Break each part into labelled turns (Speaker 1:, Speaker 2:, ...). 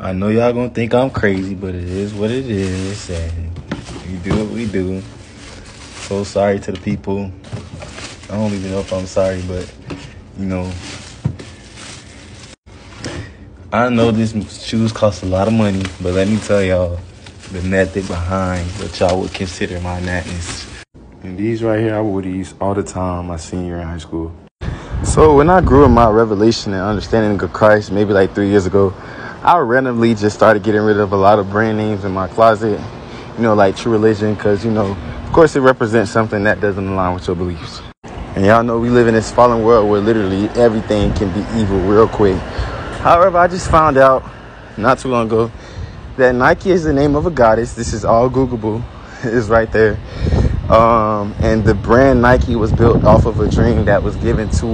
Speaker 1: I know y'all gonna think I'm crazy, but it is what it is, and we do what we do. So sorry to the people. I don't even know if I'm sorry, but you know, I know these shoes cost a lot of money, but let me tell y'all the method behind what y'all would consider my madness. And these right here, I wore these all the time my senior in high school. So when I grew in my revelation and understanding of Christ, maybe like three years ago, I randomly just started getting rid of a lot of brand names in my closet. You know, like True Religion, because you know, of course, it represents something that doesn't align with your beliefs. And y'all know we live in this fallen world where literally everything can be evil real quick. However, I just found out not too long ago that Nike is the name of a goddess. This is all Googleable. It's right there. Um, and the brand Nike was built off of a dream that was given to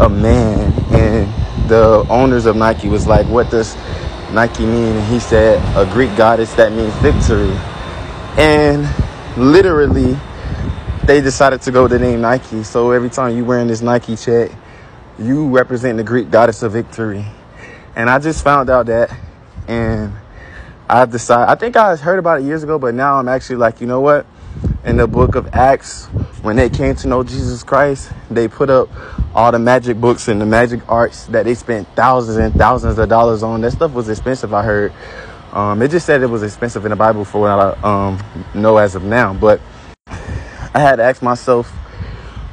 Speaker 1: a man. And the owners of Nike was like, What does Nike mean? And he said, A Greek goddess that means victory. And literally, they decided to go the name Nike. So every time you wearing this Nike check, you represent the Greek goddess of victory. And I just found out that. And I decided, I think I heard about it years ago, but now I'm actually like, you know what? in the book of Acts, when they came to know Jesus Christ, they put up all the magic books and the magic arts that they spent thousands and thousands of dollars on. That stuff was expensive, I heard. Um, it just said it was expensive in the Bible for what I um, know as of now. But I had to ask myself,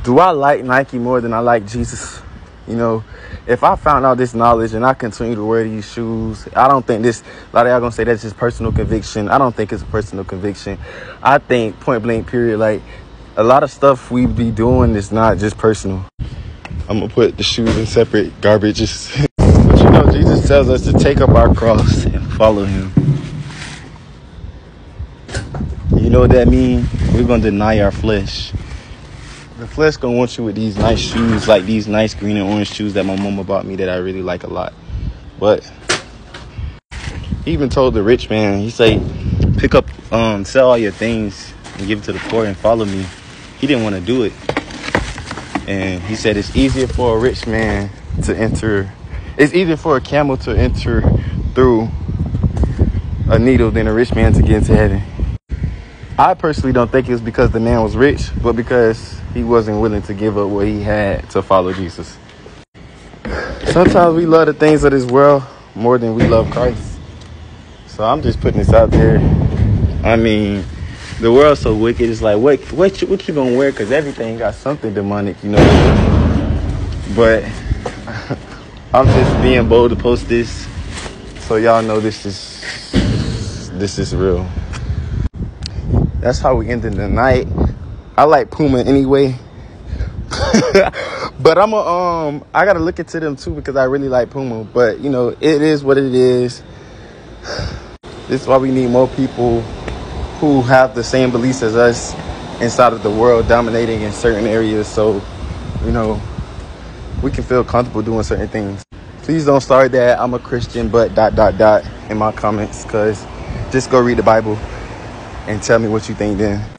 Speaker 1: do I like Nike more than I like Jesus? You know, if I found out this knowledge and I continue to wear these shoes, I don't think this, a lot of y'all gonna say that's just personal conviction. I don't think it's a personal conviction. I think point blank period, like a lot of stuff we be doing is not just personal. I'm gonna put the shoes in separate garbages. but you know, Jesus tells us to take up our cross and follow him. You know what that means? We're gonna deny our flesh. The flesh gonna want you with these nice shoes, like these nice green and orange shoes that my mama bought me that I really like a lot. But he even told the rich man, he say, pick up, um, sell all your things and give it to the poor and follow me. He didn't want to do it. And he said it's easier for a rich man to enter, it's easier for a camel to enter through a needle than a rich man to get into heaven. I personally don't think it was because the man was rich, but because he wasn't willing to give up what he had to follow Jesus. Sometimes we love the things of this world more than we love Christ. So I'm just putting this out there. I mean, the world's so wicked. It's like, what, what, you, what you gonna wear? Because everything got something demonic, you know. But I'm just being bold to post this, so y'all know this is this is real. That's how we ended the night. I like Puma anyway. but I'm a um I gotta look into them too because I really like Puma. But you know, it is what it is. This is why we need more people who have the same beliefs as us inside of the world dominating in certain areas so you know we can feel comfortable doing certain things. Please don't start that I'm a Christian but dot dot dot in my comments because just go read the Bible and tell me what you think then.